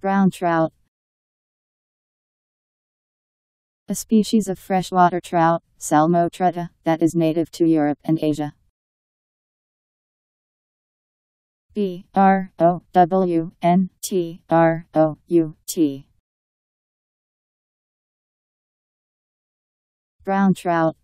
Brown trout. A species of freshwater trout, Salmo trutta, that is native to Europe and Asia. B R O W N T R O U T. Brown trout.